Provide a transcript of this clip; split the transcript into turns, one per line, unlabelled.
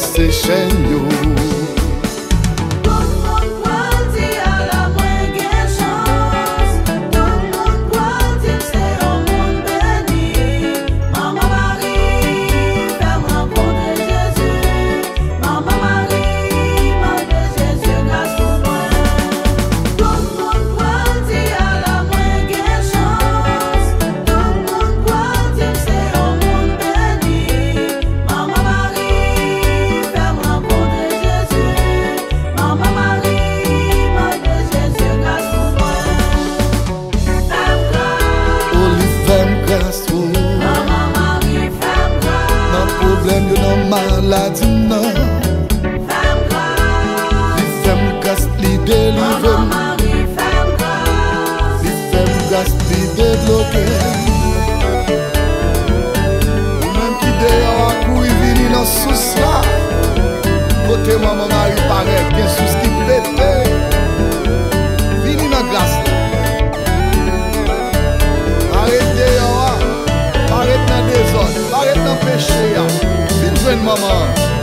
station, yo. mamãe.